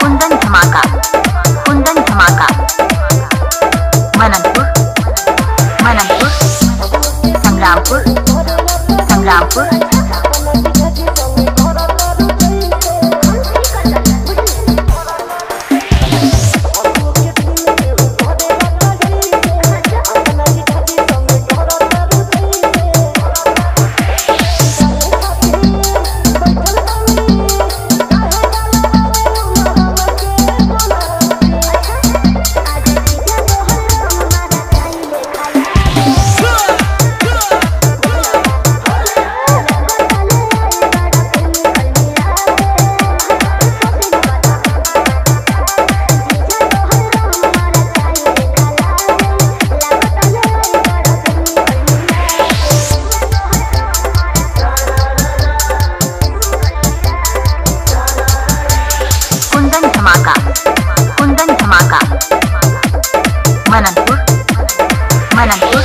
कुंदन धमाका कुंदन धमाका। मननपुर मननपुर संग्रामपुर संग्रामपुर। semana.